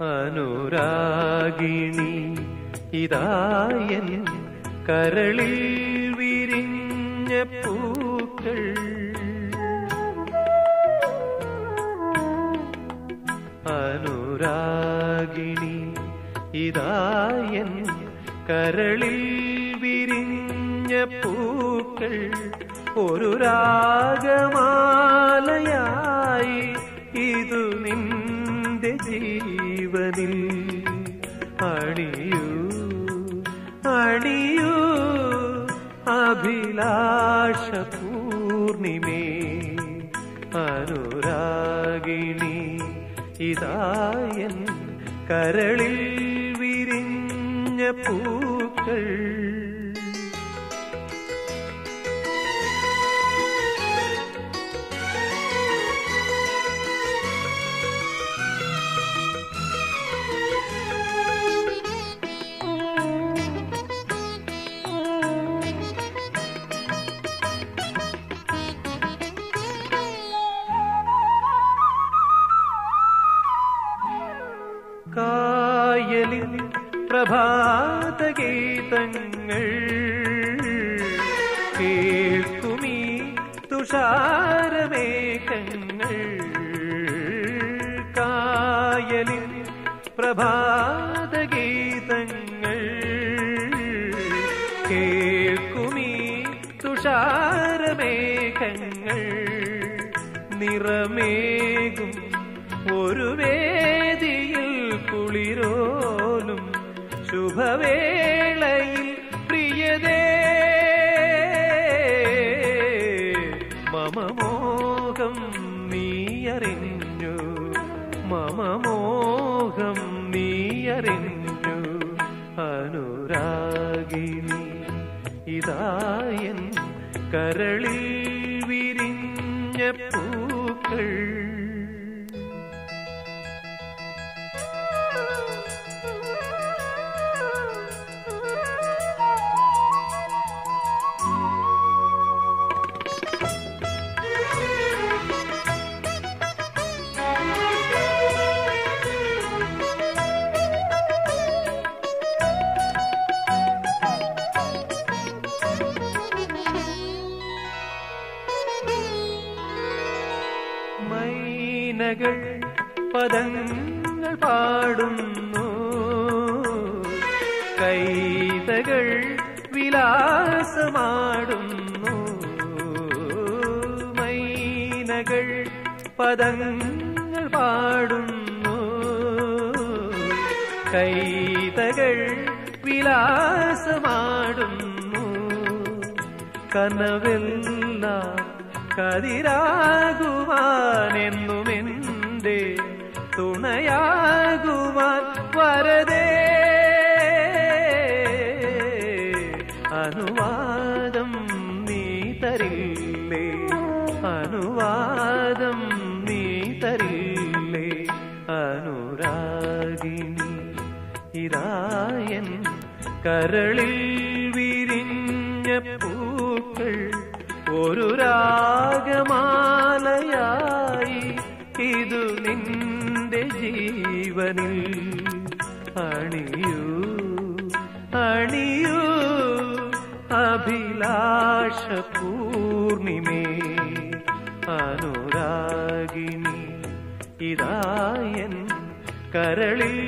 അനുരാഗിണി. ഇതായൻ കരളിൽ വിരിഞ്ഞ പൂക്കൾ. അനുരാഗിണി ഇതായൻ കരളിൽ വിരിഞ്ഞ പൂക്കൾ. ഒരു രാഗമാലയായി ഇതു നിന്റെ ജീവനിൽ അണിയൂ അണിയൂ അഭിലാഷ പൂർണിമേ അനുരാഗിണി ഇതായൻ കരളിൽ വിരിഞ്ഞ പൂക്കൾ. കായലിൽ പ്രഭാതഗീതങ്ങൾ കേൾക്കുമീ തുഷാരമേഘങ്ങൾ. കായലിൽ പ്രഭാതഗീതങ്ങൾ കേൾക്കുമീ തുഷാരമേഘങ്ങൾ. നിറമേകും ഒരു വേദിയിൽ കുളിരോലും ശുഭവേളയിൽ പ്രിയതേ മമമോഹം നീയറിഞ്ഞു മമമോഹം നീയറിഞ്ഞു അനുരാഗിനി ഇതായൻ കരളിൽ വിരിഞ്ഞ പൂക്കൾ. മൈനകൾ പദങ്ങൾ പാടുന്നു. കൈതകൾ വിലാസമാടുന്നു. മൈനകൾ പദങ്ങൾ പാടുന്നു. കൈതകൾ വിലാസമാടുന്നു. കനവെല്ലാം കതിരാകുവാനെന്നുമെന്റെ തുണയാകുവാൻ വരതേ അനുവാദം നീ തരില്ലേ? അനുവാദം നീ തരില്ലേ? അനുരാഗി ഇതായൻ കരളിൽ വിരിഞ്ഞ പൂക്കൾ. ഒരു രാഗമാലയായി ഇതു നിന്റെ ജീവനിൽ. അണിയൂ അണിയൂ അഭിലാഷ പൂർണിമേ അനുരാഗിണി ഇതായൻ കരളിൽ